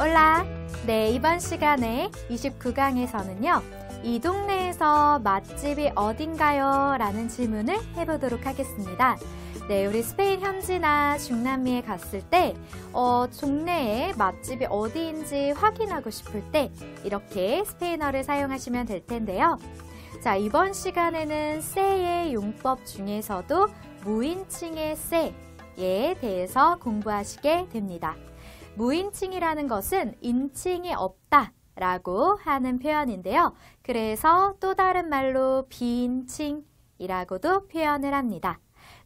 올라! 네, 이번 시간에 29강에서는요. 이 동네에서 맛집이 어딘가요? 라는 질문을 해보도록 하겠습니다. 네, 우리 스페인 현지나 중남미에 갔을 때, 어, 동네에 맛집이 어디인지 확인하고 싶을 때, 이렇게 스페인어를 사용하시면 될 텐데요. 자, 이번 시간에는 세의 용법 중에서도 무인칭의 세에 대해서 공부하시게 됩니다. 무인칭이라는 것은 인칭이 없다. 라고 하는 표현인데요. 그래서 또 다른 말로 비인칭이라고도 표현을 합니다.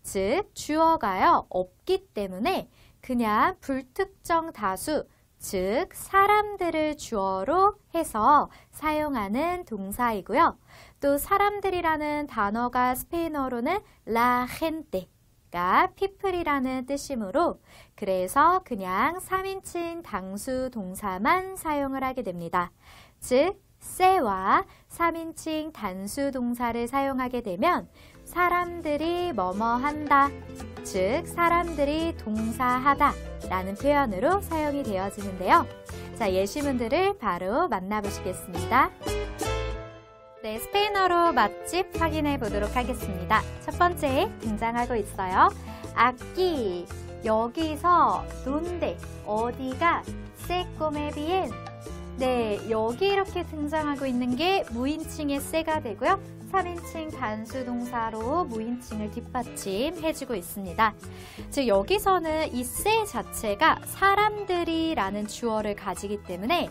즉, 주어가요, 없기 때문에 그냥 불특정 다수, 즉, 사람들을 주어로 해서 사용하는 동사이고요. 또 사람들이라는 단어가 스페인어로는 la gente, 가 people이라는 뜻이므로 그래서 그냥 3인칭 당수 동사만 사용을 하게 됩니다. 즉, 세와 3인칭 단수 동사를 사용하게 되면 사람들이 뭐뭐 한다, 즉 사람들이 동사하다 라는 표현으로 사용이 되어지는데요. 자, 예시문들을 바로 만나보시겠습니다. 네, 스페인어로 맛집 확인해 보도록 하겠습니다. 첫 번째 등장하고 있어요. 악기 여기서 논데 어디가 세꼬메비엔 네, 여기 이렇게 등장하고 있는 게 무인칭의 세가 되고요. 3인칭 단수 동사로 무인칭을 뒷받침해주고 있습니다. 즉 여기서는 이 세 자체가 사람들이라는 주어를 가지기 때문에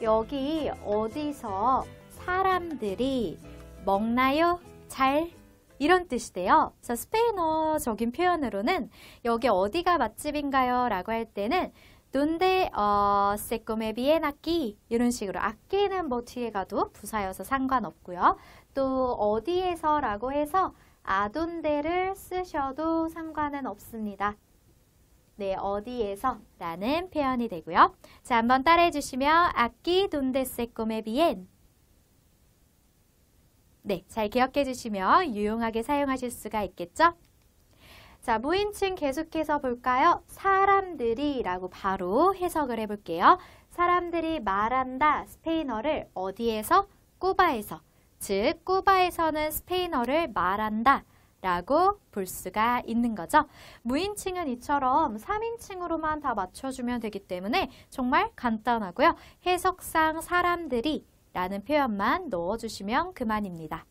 여기 어디서 사람들이 먹나요? 잘? 이런 뜻이돼요. 그래서 스페인어적인 표현으로는 여기 어디가 맛집인가요? 라고 할 때는 donde 어, come bien aquí 이런 식으로 아끼는 뭐 뒤에 가도 부사여서 상관없고요. 또 어디에서 라고 해서 아돈데를 쓰셔도 상관은 없습니다. 네, 어디에서 라는 표현이 되고요. 자, 한번 따라해 주시면 donde se come bien 네, 잘 기억해 주시면 유용하게 사용하실 수가 있겠죠? 자, 무인칭 계속해서 볼까요? 사람들이 라고 바로 해석을 해볼게요. 사람들이 말한다 스페인어를 어디에서? 꾸바에서. 즉, 꾸바에서는 스페인어를 말한다. 라고 볼 수가 있는 거죠. 무인칭은 이처럼 3인칭으로만 다 맞춰주면 되기 때문에 정말 간단하고요. 해석상 사람들이 라는 표현만 넣어주시면 그만입니다.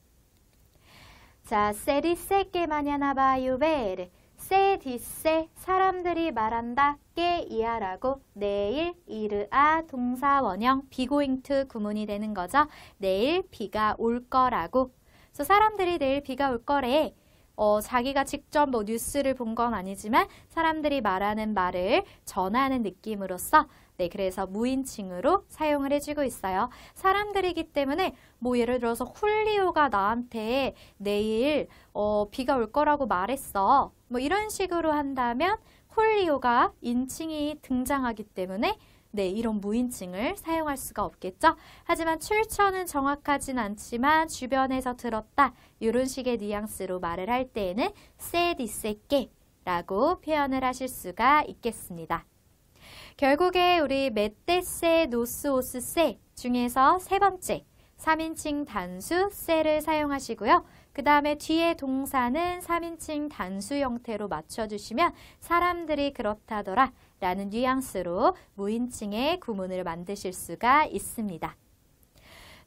자, 세리세 게 마냐나 바유 베르 세디세 사람들이 말한다 깨 이하라고 내일 이르아 동사 원형 비고잉트 구문이 되는 거죠. 내일 비가 올 거라고. 사람들이 내일 비가 올 거래. 어, 자기가 직접 뭐 뉴스를 본 건 아니지만 사람들이 말하는 말을 전하는 느낌으로써 네, 그래서 무인칭으로 사용을 해주고 있어요. 사람들이기 때문에 뭐 예를 들어서 훌리오가 나한테 내일 어, 비가 올 거라고 말했어. 뭐 이런 식으로 한다면 훌리오가 인칭이 등장하기 때문에 네, 이런 무인칭을 사용할 수가 없겠죠. 하지만 출처는 정확하진 않지만 주변에서 들었다. 이런 식의 뉘앙스로 말을 할 때에는 세 디세께 라고 표현을 하실 수가 있겠습니다. 결국에 우리 메떼세, 노스오스세 중에서 세 번째 3인칭 단수 세를 사용하시고요. 그 다음에 뒤에 동사는 3인칭 단수 형태로 맞춰주시면 사람들이 그렇다더라 라는 뉘앙스로 무인칭의 구문을 만드실 수가 있습니다.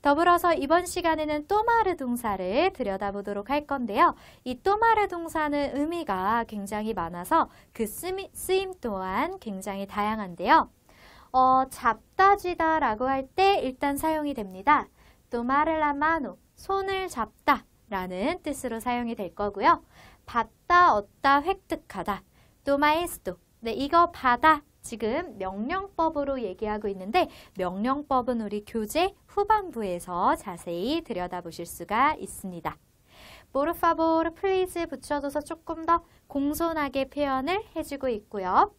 더불어서 이번 시간에는 또마르 동사를 들여다보도록 할 건데요. 이 또마르 동사는 의미가 굉장히 많아서 그 쓰임 또한 굉장히 다양한데요. 어, 잡다 쥐다 라고 할 때 일단 사용이 됩니다. 또마르 라 마노, 손을 잡다 라는 뜻으로 사용이 될 거고요. 받다, 얻다, 획득하다. 또마에스도, 네, 이거 받아 지금 명령법으로 얘기하고 있는데 명령법은 우리 교재 후반부에서 자세히 들여다보실 수가 있습니다. favor, please 붙여줘서 조금 더 공손하게 표현을 해주고 있고요.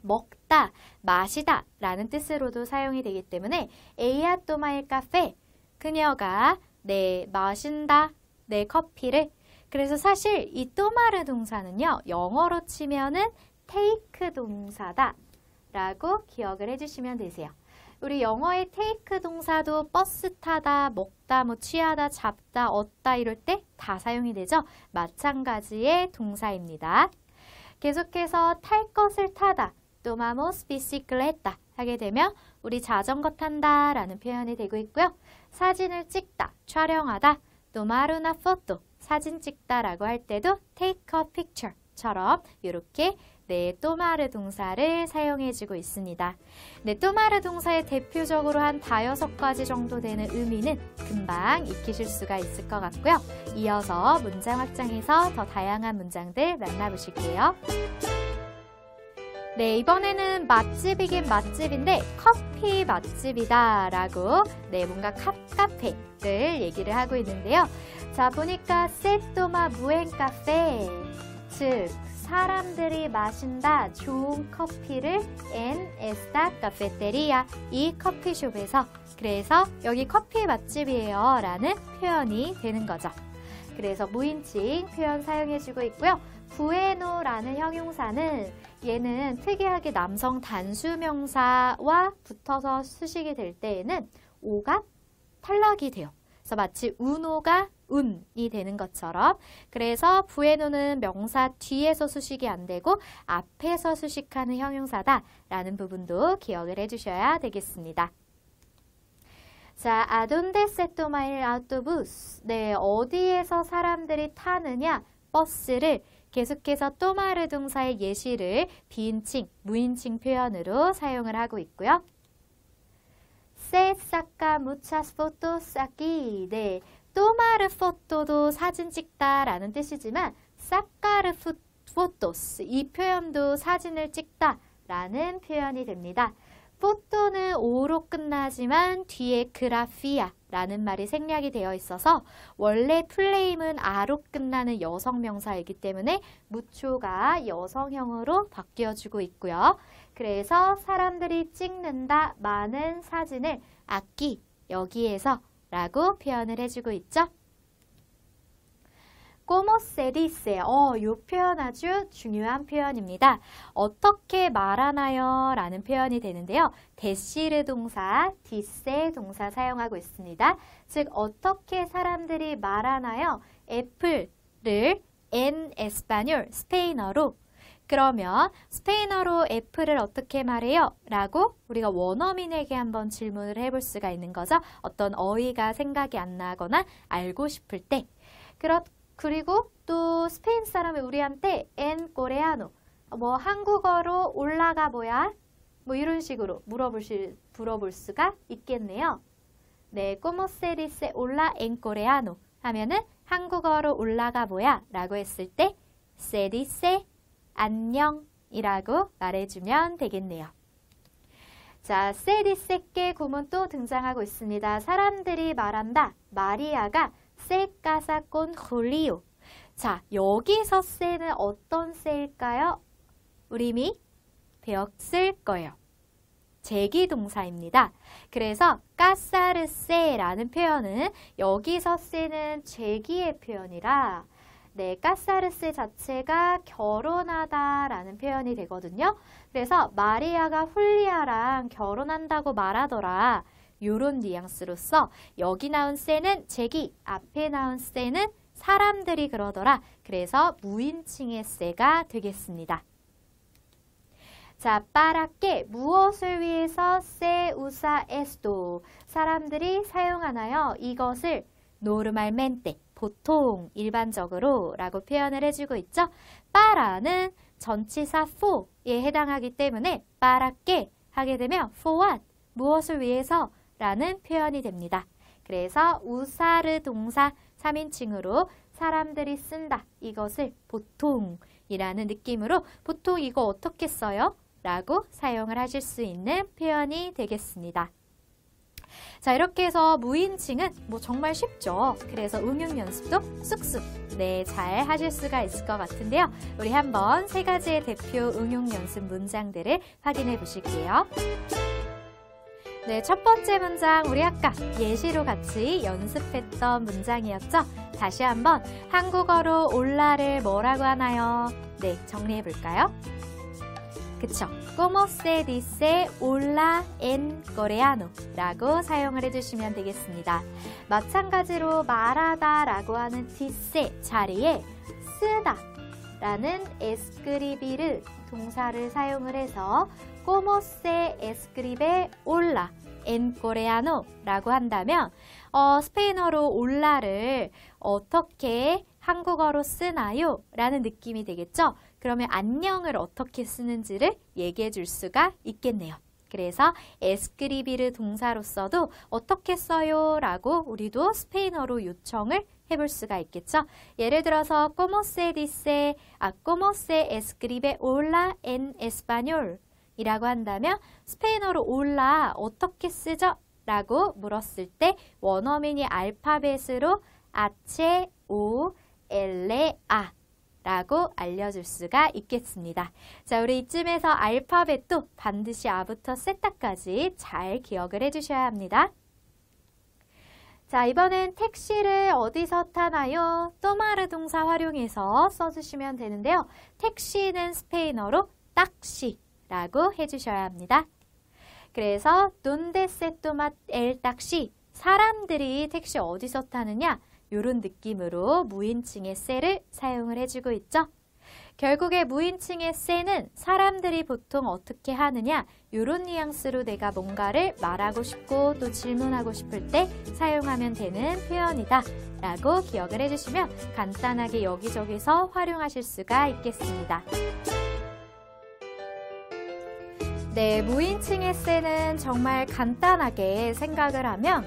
먹다, 마시다 라는 뜻으로도 사용이 되기 때문에 에이아 또마일 카페 그녀가 내 마신다 내 커피를 그래서 사실 이 또마르 동사는요 영어로 치면은 take 동사다 라고 기억을 해주시면 되세요. 우리 영어의 take 동사도 버스 타다, 먹다, 뭐 취하다, 잡다, 얻다 이럴 때 다 사용이 되죠. 마찬가지의 동사입니다. 계속해서 탈 것을 타다, 또마모스 비시클레타 하게 되면 우리 자전거 탄다 라는 표현이 되고 있고요. 사진을 찍다, 촬영하다, 또마루나 포토, 사진 찍다 라고 할 때도 take a picture 처럼 이렇게 네, 또마르 동사를 사용해주고 있습니다. 네, 또마르 동사의 대표적으로 한 다여섯 가지 정도 되는 의미는 금방 익히실 수가 있을 것 같고요. 이어서 문장 확장에서 더 다양한 문장들 만나보실게요. 네, 이번에는 맛집이긴 맛집인데 커피 맛집이다 라고 네, 뭔가 카, 카페를 얘기를 하고 있는데요. 자, 보니까 세토마 무엔 카페 즉 사람들이 마신다 좋은 커피를 en esta cafeteria 이 커피숍에서 그래서 여기 커피 맛집이에요 라는 표현이 되는 거죠. 그래서 무인칭 표현 사용해주고 있고요. 부에노라는 형용사는 얘는 특이하게 남성 단수명사와 붙어서 수식이 될 때에는 오가 탈락이 돼요. 그래서 마치 운오가 운이 되는 것처럼 그래서 부에노는 명사 뒤에서 수식이 안 되고 앞에서 수식하는 형용사다 라는 부분도 기억을 해주셔야 되겠습니다. 자, adónde se toma el autobús. 네, 어디에서 사람들이 타느냐? 버스를 계속해서 tomar 동사의 예시를 비인칭, 무인칭 표현으로 사용을 하고 있고요. Se sacan muchas fotos aquí. 네, tomar foto도 사진 찍다라는 뜻이지만 sacar fotos 이 표현도 사진을 찍다라는 표현이 됩니다. 포토는 오로 끝나지만 뒤에 그라피아라는 말이 생략이 되어 있어서 원래 플레임은 아로 끝나는 여성 명사이기 때문에 무초가 여성형으로 바뀌어주고 있고요. 그래서 사람들이 찍는다 많은 사진을 악기 여기에서 라고 표현을 해주고 있죠. 꼬모세디세, 어, 이 표현 아주 중요한 표현입니다. 어떻게 말하나요? 라는 표현이 되는데요. 데시르 동사, 디세 동사 사용하고 있습니다. 즉, 어떻게 사람들이 말하나요? 애플을 en español, 스페인어로 그러면 스페인어로 애플을 어떻게 말해요? 라고 우리가 원어민에게 한번 질문을 해볼 수가 있는 거죠. 어떤 어휘가 생각이 안 나거나 알고 싶을 때. 그렇, 그리고 또 스페인 사람이 우리한테 en coreano, 뭐 한국어로 올라가 뭐야? 뭐 이런 식으로 물어볼, 물어볼 수가 있겠네요. 네, como se dice hola en coreano 하면은 한국어로 올라가 뭐야? 라고 했을 때 se dice 안녕이라고 말해주면 되겠네요. 자, 세디세께 구문 또 등장하고 있습니다. 사람들이 말한다. 마리아가 세까사콘 훌리오. 자, 여기서 세는 어떤 세일까요? 우리 이미 배웠을 거예요. 제기 동사입니다. 그래서 까사르세라는 표현은 여기서 세는 제기의 표현이라 네, 까사르스 자체가 결혼하다라는 표현이 되거든요. 그래서 마리아가 훌리아랑 결혼한다고 말하더라. 요런 뉘앙스로서 여기 나온 쎄는 제기, 앞에 나온 쎄는 사람들이 그러더라. 그래서 무인칭의 쎄가 되겠습니다. 자, 빠랗게 무엇을 위해서 세 우사 에스도 사람들이 사용하나요? 이것을 노르말멘테 보통 일반적으로 라고 표현을 해주고 있죠. 빠라는 전치사 for에 해당하기 때문에 빠랗게 하게 되면 for what? 무엇을 위해서? 라는 표현이 됩니다. 그래서 우사르 동사 3인칭으로 사람들이 쓴다. 이것을 보통이라는 느낌으로 보통 이거 어떻게 써요? 라고 사용을 하실 수 있는 표현이 되겠습니다. 자 이렇게 해서 무인칭은 뭐 정말 쉽죠. 그래서 응용 연습도 쑥쑥 네, 잘 하실 수가 있을 것 같은데요. 우리 한번 세 가지의 대표 응용 연습 문장들을 확인해 보실게요. 네, 첫 번째 문장 우리 아까 예시로 같이 연습했던 문장이었죠. 다시 한번 한국어로 올라를 뭐라고 하나요? 네, 정리해 볼까요? 그쵸? Se dice hola en coreano? 라고 사용을 해주시면 되겠습니다. 마찬가지로 말하다 라고 하는 dice 자리에 쓰다 라는 escribir 동사를 사용을 해서 como se escribe hola en coreano 라고 한다면 어, 스페인어로 올라를 어떻게 한국어로 쓰나요? 라는 느낌이 되겠죠? 그러면 안녕을 어떻게 쓰는지를 얘기해 줄 수가 있겠네요. 그래서 에스크리비르 동사로서도 어떻게 써요? 라고 우리도 스페인어로 요청을 해볼 수가 있겠죠. 예를 들어서 ¿Cómo se dice? 아, ¿Cómo se escribe hola en español? 이라고 한다면 스페인어로 올라 어떻게 쓰죠? 라고 물었을 때 원어민이 알파벳으로 H, O, L, A 라고 알려줄 수가 있겠습니다. 자, 우리 이쯤에서 알파벳도 반드시 아부터 세타까지 잘 기억을 해주셔야 합니다. 자, 이번엔 택시를 어디서 타나요? 또마르 동사 활용해서 써주시면 되는데요. 택시는 스페인어로 딱시 라고 해주셔야 합니다. 그래서 se toma el taxi? 사람들이 택시 어디서 타느냐? 이런 느낌으로 무인칭의 세를 사용을 해주고 있죠. 결국에 무인칭의 세는 사람들이 보통 어떻게 하느냐 이런 뉘앙스로 내가 뭔가를 말하고 싶고 또 질문하고 싶을 때 사용하면 되는 표현이다 라고 기억을 해주시면 간단하게 여기저기서 활용하실 수가 있겠습니다. 네, 무인칭의 세는 정말 간단하게 생각을 하면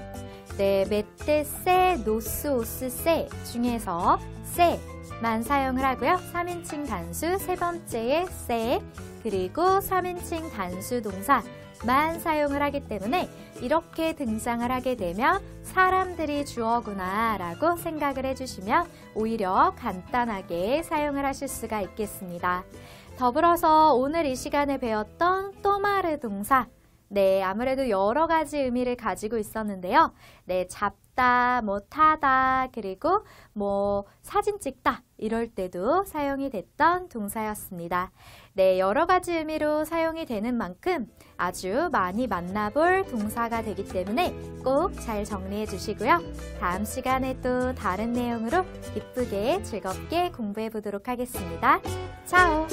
네, 메테 세, 노스, 오스, 세 중에서 세만 사용을 하고요. 3인칭 단수 세 번째에 세, 그리고 3인칭 단수 동사만 사용을 하기 때문에 이렇게 등장을 하게 되면 사람들이 주어구나 라고 생각을 해주시면 오히려 간단하게 사용을 하실 수가 있겠습니다. 더불어서 오늘 이 시간에 배웠던 또마르 동사 네, 아무래도 여러 가지 의미를 가지고 있었는데요. 네, 잡다, 뭐 타다, 그리고 뭐 사진 찍다 이럴 때도 사용이 됐던 동사였습니다. 네, 여러 가지 의미로 사용이 되는 만큼 아주 많이 만나볼 동사가 되기 때문에 꼭 잘 정리해 주시고요. 다음 시간에 또 다른 내용으로 기쁘게 즐겁게 공부해 보도록 하겠습니다. 차오!